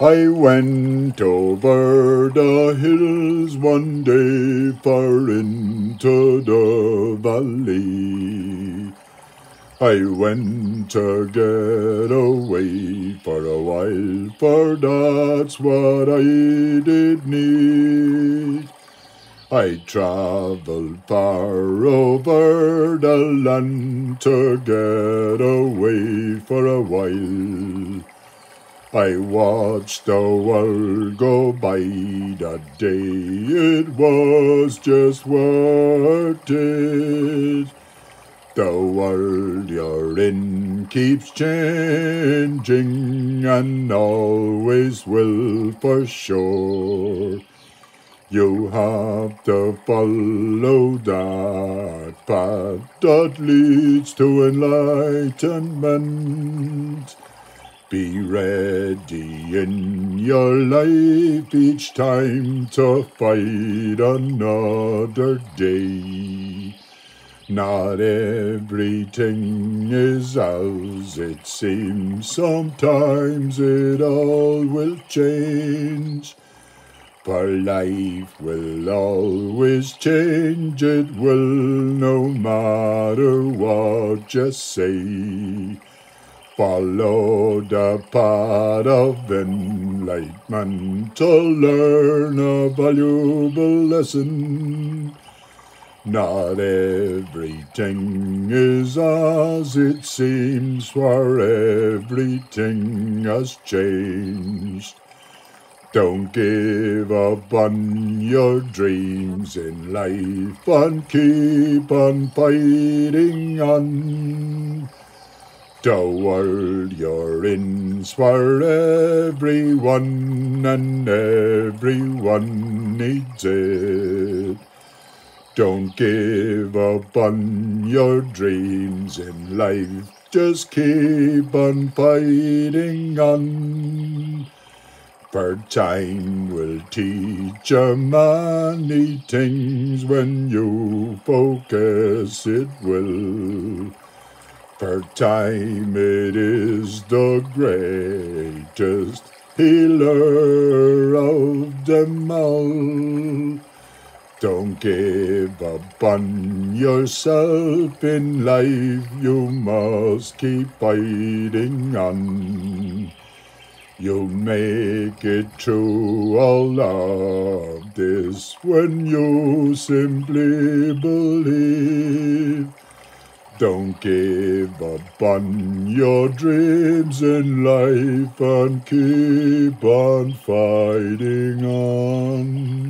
I went over the hills one day far into the valley. I went to get away for a while, for that's what I did need. I travelled far over the land to get away for a while. I watched the world go by that day, it was just worth it. The world you're in keeps changing and always will for sure. You have to follow that path that leads to enlightenment. Be ready in your life each time to fight another day. Not everything is as it seems, sometimes it all will change. For life will always change, it will no matter what you say. Follow the path of enlightenment to learn a valuable lesson. Not everything is as it seems, for everything has changed. Don't give up on your dreams in life and keep on fighting on. The world you're in's for everyone and everyone needs it. Don't give up on your dreams in life, just keep on fighting on. For time will teach you many things when you focus, it will. For time it is the greatest healer of them all. Don't give up on yourself in life, you must keep fighting on. You'll make it through all of this when you simply believe. Don't give up on your dreams in life and keep on fighting on.